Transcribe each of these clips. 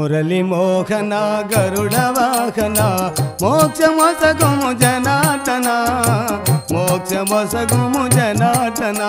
మురళి మోహన గరుడ వాహన మోక్షమొసగుము జనార్దన మోక్షమొసగుము జనార్దన.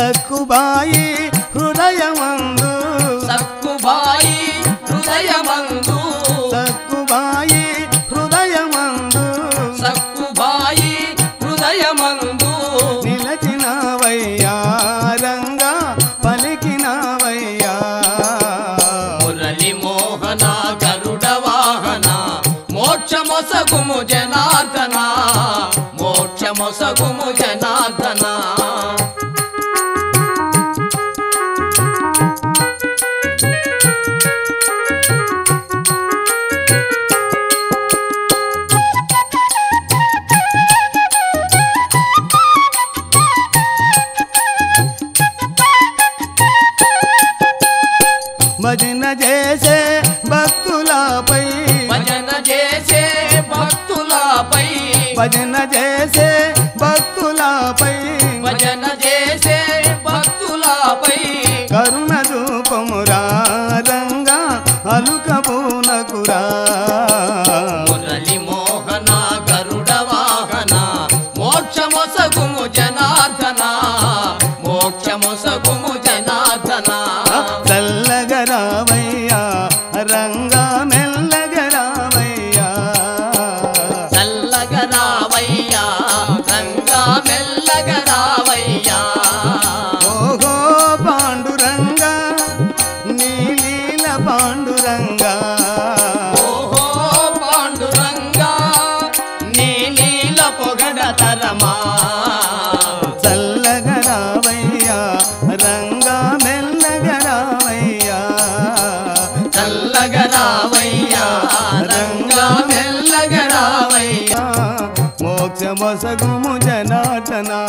సక్కుబాయి హృదయమందు. సక్కుబాయి హృదయమందు. సక్కుబాయి హృదయమందు. సక్కుబాయి హృదయమందు. నిలచినవయ్యా రంగా పలికినవయ్యా. మురళి మోహన గరుడ వాహన మోక్షమొసగుము జనార్దన. భజన చేసే భక్తులపై భజన చేసే భక్తులపై కరుణ రూపమురా రంగా అలుకబూనకురా మురళి మోహన గరుడ వాహన మోక్షమొసగుము జనార్దన మోక్షమొసగుము జనార్దన. సగుము జనార్దనా.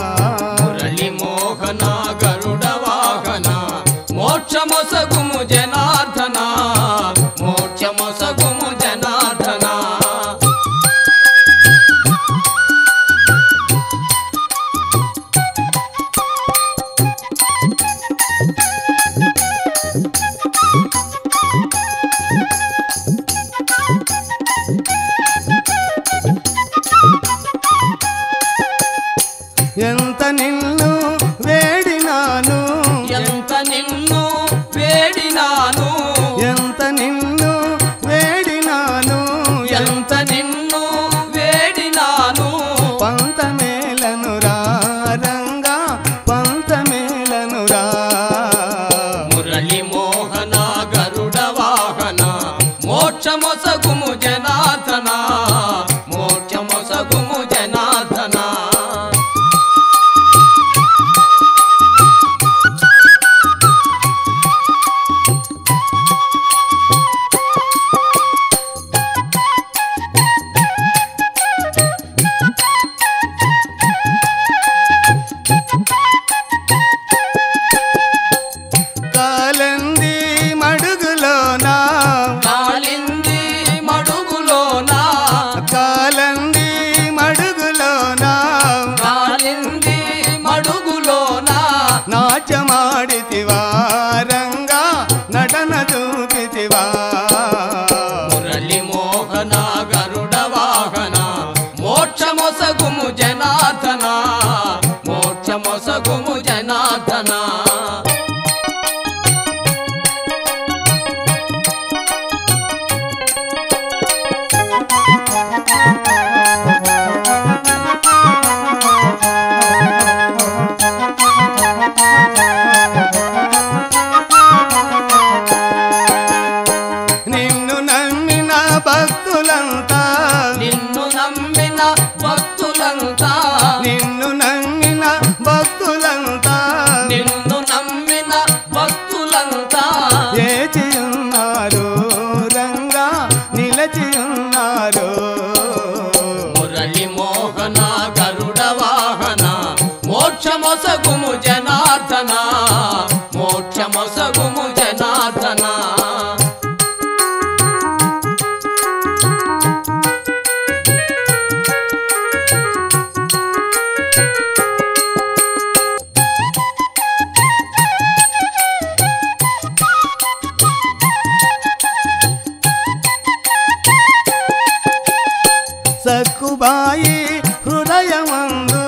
సక్కుబాయి హృదయమందు.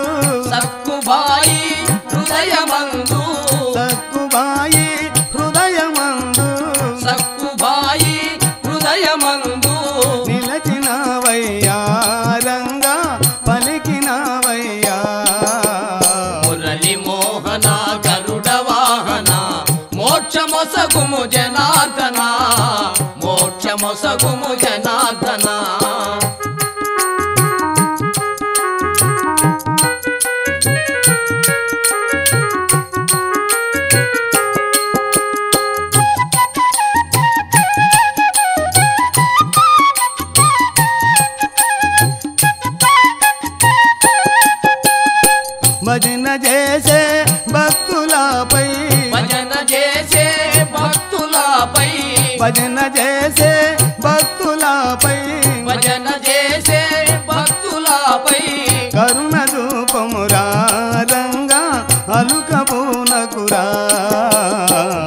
సక్కుబాయి హృదయమందు. సక్కుబాయి హృదయమందు. సక్కుబాయి హృదయమందు. నిలచినవయ్యా రంగా పలికినవయ్యా. మురళి మోహన భజన చేసే భక్తులపై భజన చేసే భక్తులపై కరుణ రూపమురా రంగా అలుకపునకురా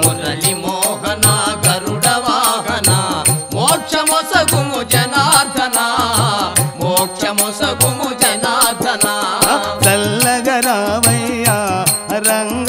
మురళి రంగ